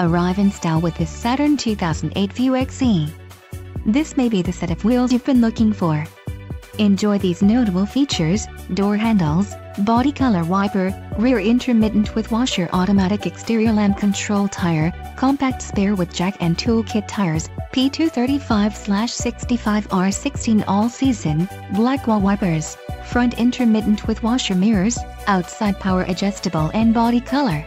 arrive in style with this Saturn 2008 Vue XE. This may be the set of wheels you've been looking for. Enjoy these notable features, door handles, body color wiper, rear intermittent with washer automatic exterior lamp control tire, compact spare with jack and toolkit tires, P235-65R16 all-season, black wall wipers, front intermittent with washer mirrors, outside power adjustable and body color.